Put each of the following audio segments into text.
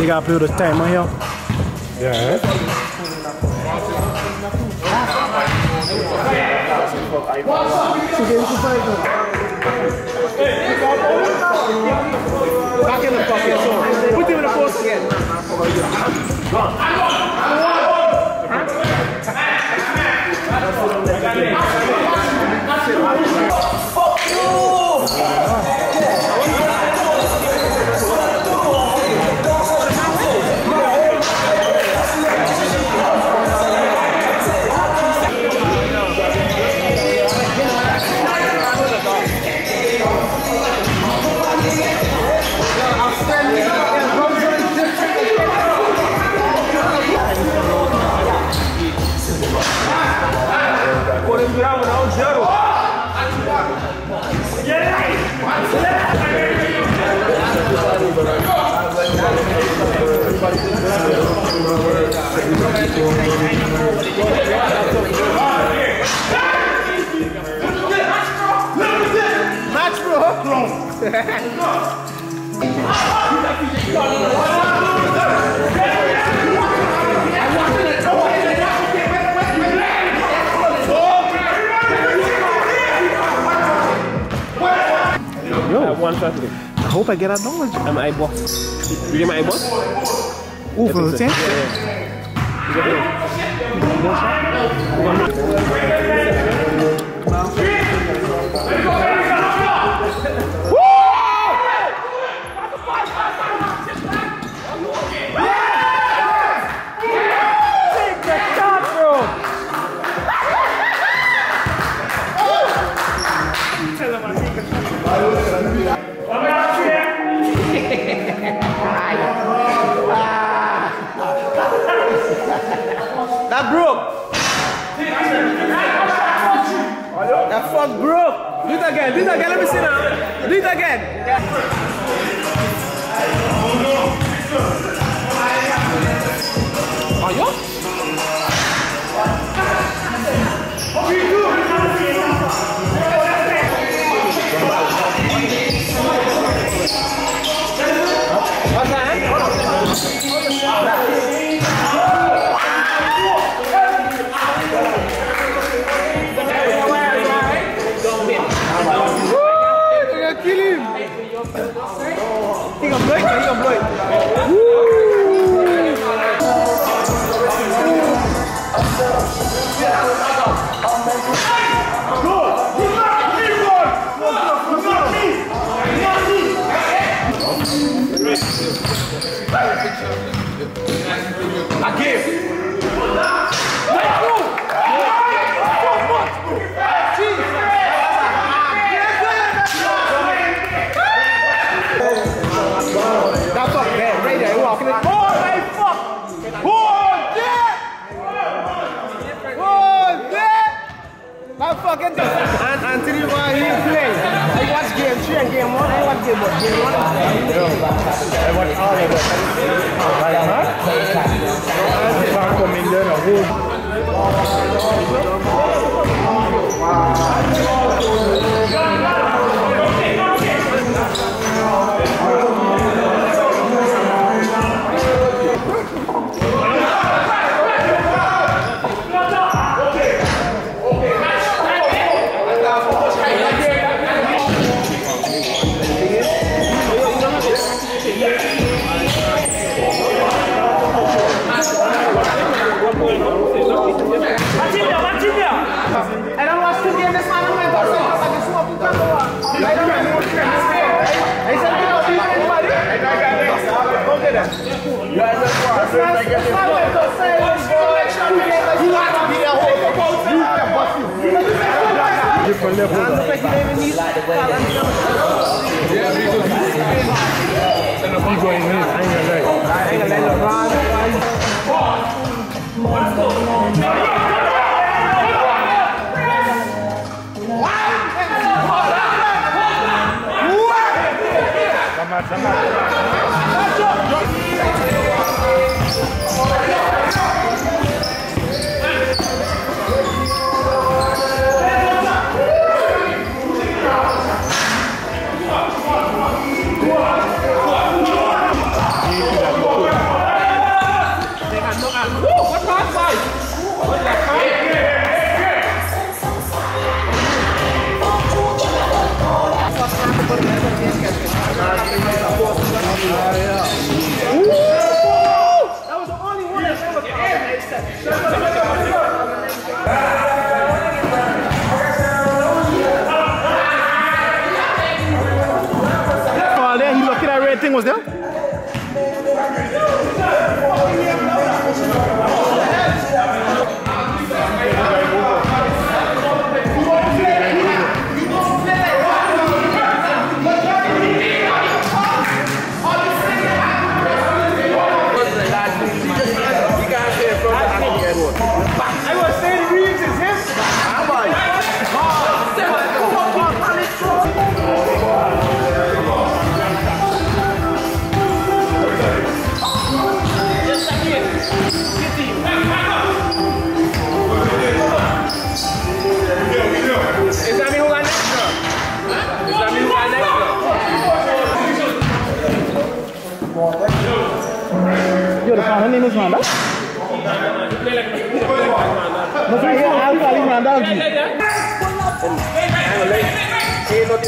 You gotta play with the timer here. Yeah. Back in the pocket, so put him in the post again. Put Match, bro. Yo. One. I hope I get that knowledge. I'm I boss. You get my boss? Ooh, for the 10? That Broke. Do it again. Do it again. Let me see now. Do it again. Are you? What's that? He gonna blow it. Watch game one. Game one. I watch all of it. Huh? Gonna let LeBron. Come on, come on. 唱。There?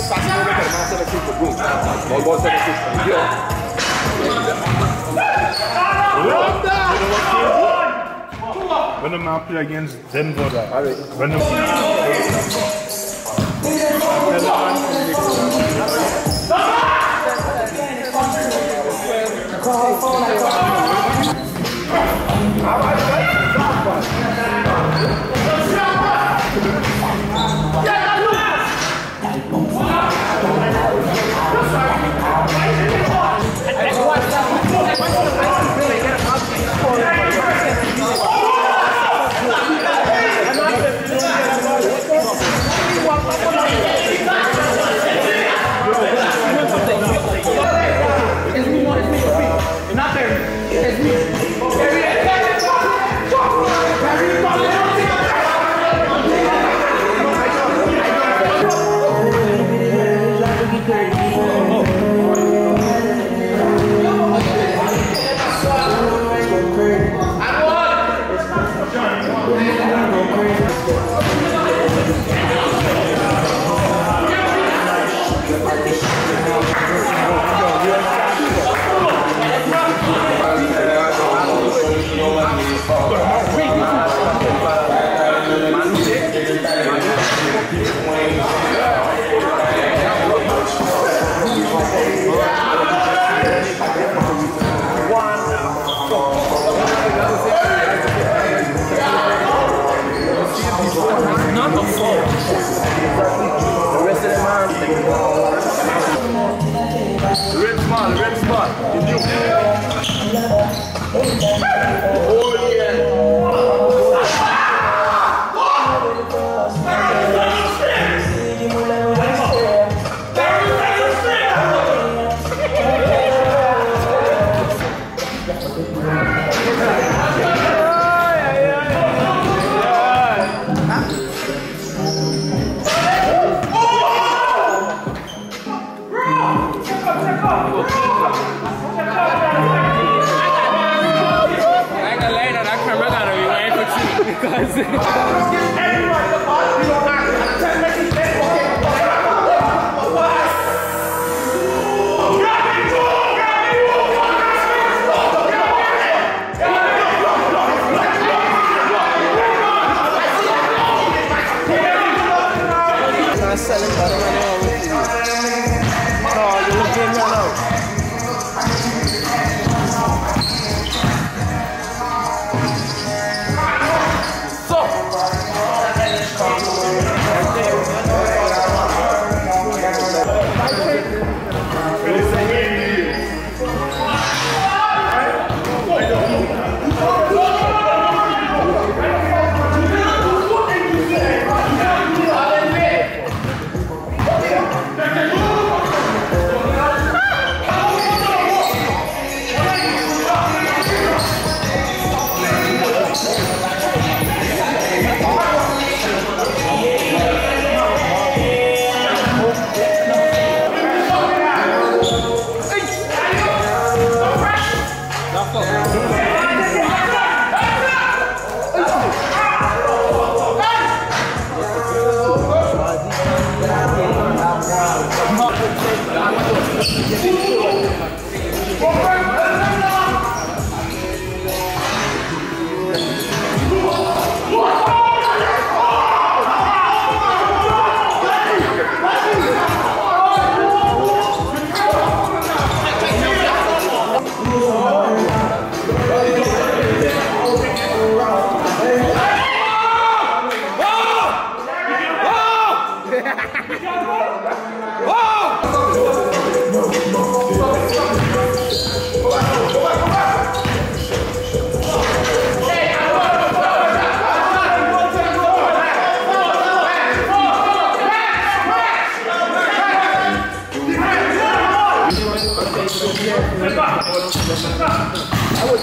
Ele não tem fácil de ver, mas você vai ser o gol. Não gosta de ser When the man play against Denver. When the Red small, red small.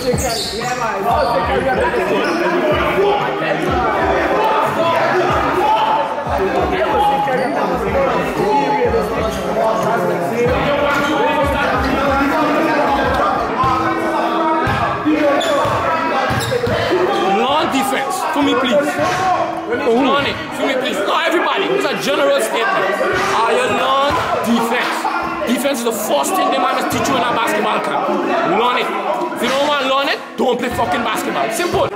Lawn defense, for me please. It, for me please. No, everybody. It's a general statement. Are your lawn defense? Defense is the first thing they might teach you in a basketball camp. Learn it. If you don't want to learn it, don't play fucking basketball. Simple.